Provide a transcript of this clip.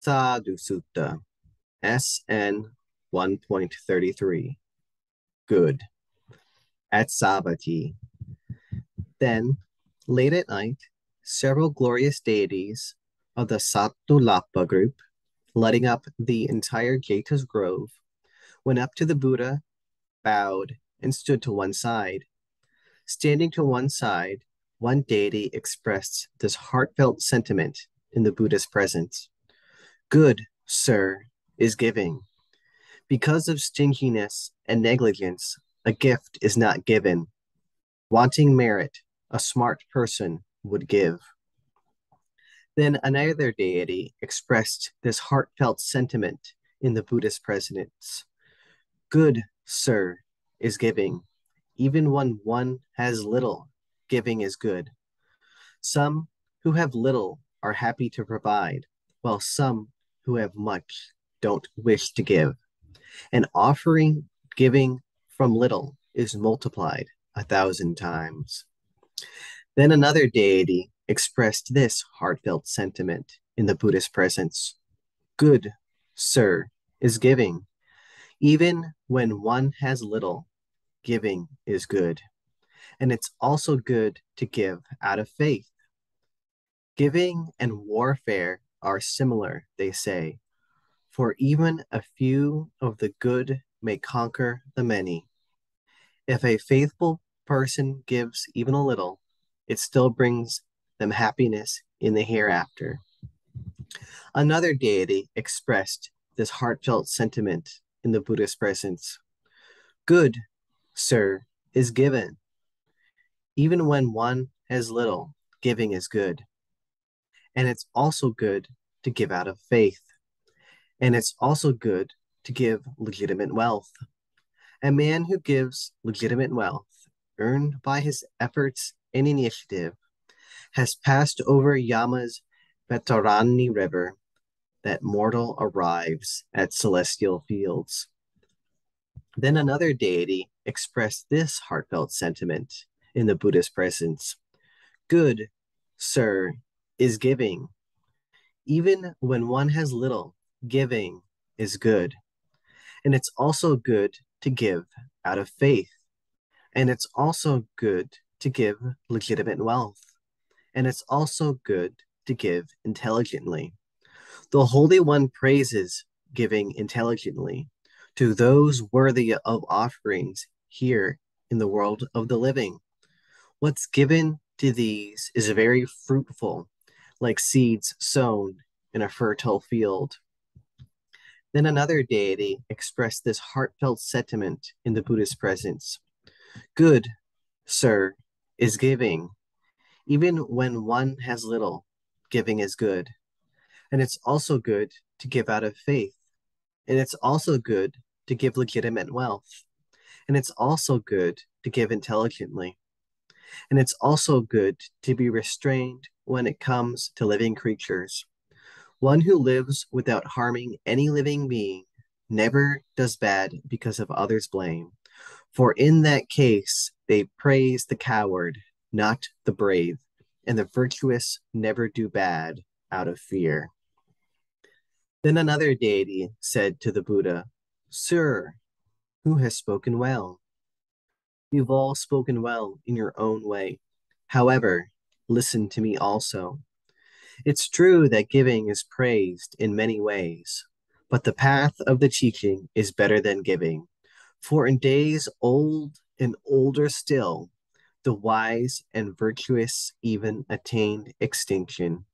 Sadhu Sutta, SN 1.33. Good. At Savatthi. Then, late at night, several glorious deities of the Satullapa group, lighting up the entire Jeta's grove, went up to the Buddha, bowed, and stood to one side. Standing to one side, one deity expressed this heartfelt sentiment in the Buddha's presence. Good, sir, is giving. Because of stinginess and negligence, a gift is not given. Wanting merit, a smart person would give. Then another deity expressed this heartfelt sentiment in the Buddha's presence. Good, sir, is giving. Even when one has little, giving is good. Some who have little are happy to provide, while some who have much don't wish to give. And offering giving from little is multiplied a thousand times. Then another deity expressed this heartfelt sentiment in the Buddha's presence Good, sir, is giving. Even when one has little, giving is good. And it's also good to give out of faith. Giving and warfare are similar, they say, for even a few of the good may conquer the many. If a faithful person gives even a little, it still brings them happiness in the hereafter. Another deity expressed this heartfelt sentiment in the Buddha's presence. Good, sir, is given. Even when one has little, giving is good. And it's also good to give out of faith. And it's also good to give legitimate wealth. A man who gives legitimate wealth, earned by his efforts and initiative, has passed over Yama's Vetarani River that mortal arrives at celestial fields. Then another deity expressed this heartfelt sentiment in the Buddha's presence Good, sir, is giving. Even when one has little, giving is good. And it's also good to give out of faith. And it's also good to give legitimate wealth. And it's also good to give intelligently. The Holy One praises giving intelligently to those worthy of offerings here in the world of the living. What's given to these is very fruitful, like seeds sown in a fertile field. Then another deity expressed this heartfelt sentiment in the Buddha's presence Good, sir, is giving. Even when one has little, giving is good. And it's also good to give out of faith. And it's also good to give legitimate wealth. And it's also good to give intelligently. And it's also good to be restrained when it comes to living creatures. One who lives without harming any living being never does bad because of others' blame. For in that case, they praise the coward, not the brave, and the virtuous never do bad out of fear. Then another deity said to the Buddha, Sir, who has spoken well? You've all spoken well in your own way. However, listen to me also. It's true that giving is praised in many ways, but the path of the teaching is better than giving. For in days old and older still, the wise and virtuous even attained extinction.